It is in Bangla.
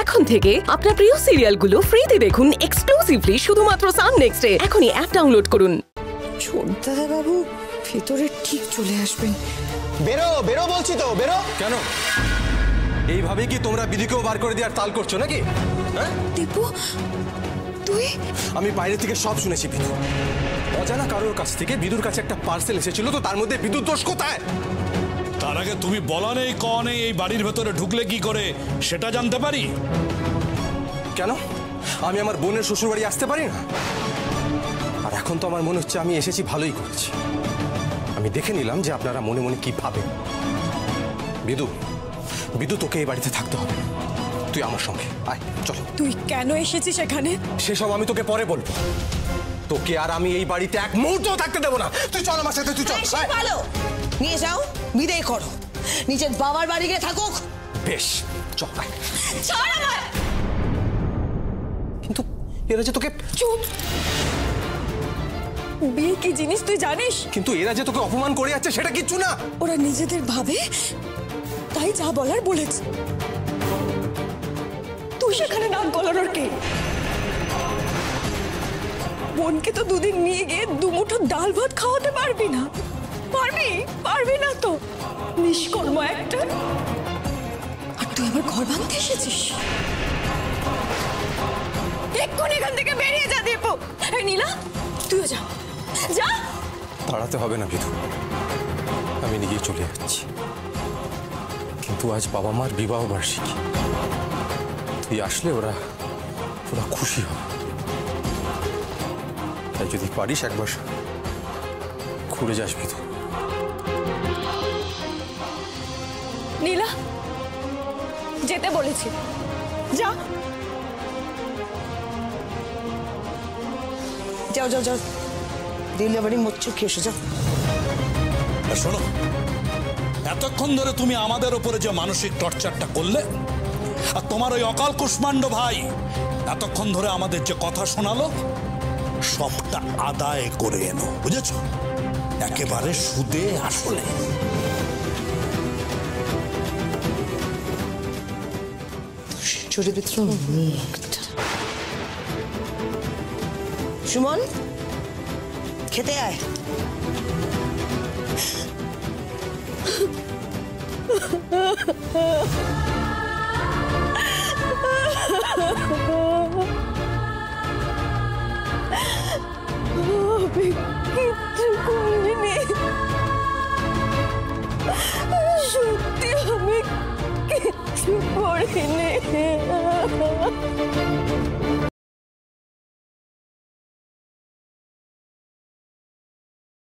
এখন থেকে আপনার প্রিয় সিরিয়ালগুলো ফ্রিতে দেখুন এক্সক্লুসিভলি শুধুমাত্র সান নেক্সটে এখনই অ্যাপ ডাউনলোড করুন। ছোটদাদা বাবু ভেতরে ঠিক চলে আসবেন। বেরো বেরো বলছি তো বেরো। কেন? এইভাবে কি তোমরা বিধিকেও বার করে দেওয়ার তাল করছ নাকি? হ্যাঁ? দীপু তুই? আমি বাইরে থেকে সব শুনেছি বিদু অজানা কারোর কাছ থেকে বিদুর কাছে একটা পার্সেল এসেছিল তো তার মধ্যে বিদ্যুৎ দোষ কোথায়? তার আগে তুমি বলা নেই ক নেই এই বাড়ির ভেতরে ঢুকলে কি করে? সেটা জানতে পারি? কেন? আমি আমার বোনের শ্বশুর বাড়ি আসতে পারি না? আর এখন তো আমার মনে হচ্ছে আমি এসেছি ভালোই করেছি। আমি দেখে নিলাম যে আপনারা মনে মনে কি ভাবেন। বিদু বিদু তোকে এই বাড়িতে থাকতে হবে। তুই আমার সঙ্গে আয় চল। তুই কেন এসেছিস এখানে? সেসব আমি তোকে পরে বলব। তোকে আর আমি এই বাড়িতে এক মুহূর্ত থাকতে দেবো না। তুই চল আমার সাথে তুই চল। ভালো। নিয়ে যাও বিদায় করো। নিজের বাবার বাড়ি গিয়ে থাকুক। বেশ চল। আমার। কিন্তু এরা যে তোকে চুপ। বিয়ে কি জিনিস তুই জানিস? কিন্তু এরা যে তোকে অপমান করে যাচ্ছে সেটা কিচ্ছু না। ওরা নিজেদের ভাবে? তাই যা বলার বলেছে। তুই সেখানে নাক গলানোর কে? বোনকে তো দুদিন নিয়ে গিয়ে দুমুঠো ডাল ভাত খাওয়াতে পারবি না। পারবি? পারবি না তো। নিষ্কর্ম একটা। আর তুই আমার ঘর ভাঙতে এসেছিস? এক্ষুনি এখান থেকে বেরিয়ে যা, দীপু। এই নীলা, তুইও যা। যা। তাড়াতে হবে না, বিধু। আমি নিজেই চলে যাচ্ছি। কিন্তু আজ বাবা মার বিবাহ বার্ষিকী। তুই আসলে ওরা ওরা খুশি হবে। তাই যদি পারিস একবার ঘুরে যাস বিধু নীলা যেতে বলেছি। যা। যাও যাও যাও। দিল্লি বাড়ি মোচ্ছু খেয়ে এসো যাও। শোনো এতক্ষণ ধরে তুমি আমাদের ওপরে যে মানসিক টর্চারটা করলে আর তোমার ওই অকাল কুষ্মাণ্ড ভাই এতক্ষণ ধরে আমাদের যে কথা শোনালো সবটা আদায় করে এনো বুঝেছ? একেবারে সুদে আসলে। সুমন খেতে আয়। আমি কিচ্ছু করিনি সত্যি আমি কিচ্ছু করিনি